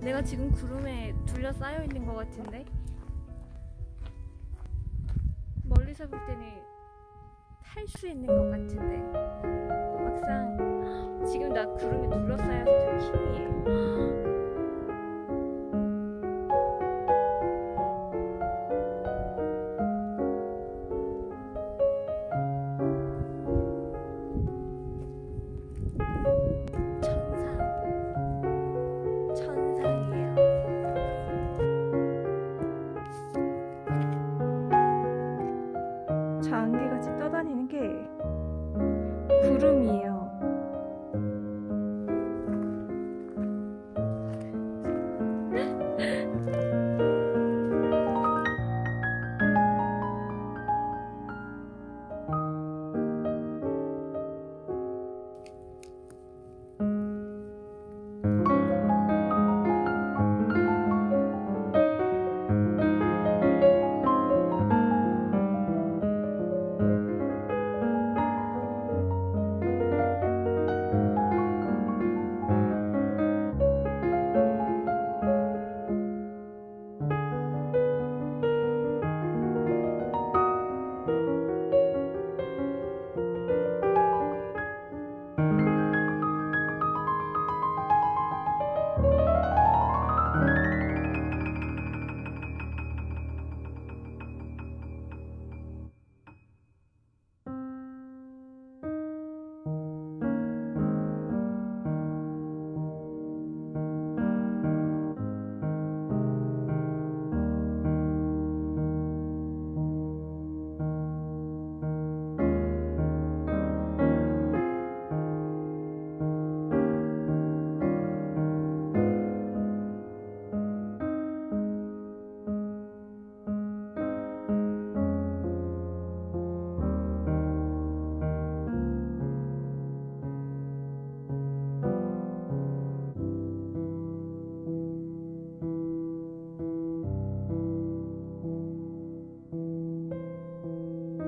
내가 지금 구름에 둘러싸여 있는 것 같은데? 멀리서 볼 때는 탈 수 있는 것 같은데? 막상 지금 나 구름에 둘러싸여서 좀 희미해 Румия.